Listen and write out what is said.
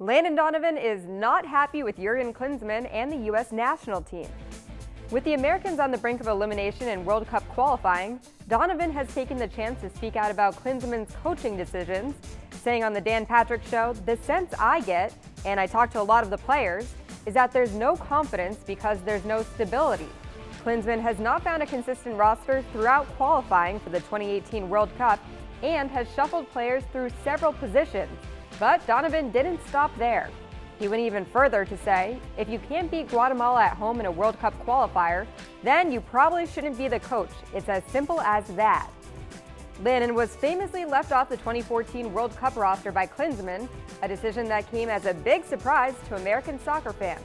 Landon Donovan is not happy with Jurgen Klinsmann and the U.S. national team. With the Americans on the brink of elimination in World Cup qualifying, Donovan has taken the chance to speak out about Klinsmann's coaching decisions, saying on the Dan Patrick Show, the sense I get, and I talk to a lot of the players, is that there's no confidence because there's no stability. Klinsmann has not found a consistent roster throughout qualifying for the 2018 World Cup and has shuffled players through several positions, but Donovan didn't stop there. He went even further to say, if you can't beat Guatemala at home in a World Cup qualifier, then you probably shouldn't be the coach. It's as simple as that. Landon was famously left off the 2014 World Cup roster by Klinsmann, a decision that came as a big surprise to American soccer fans.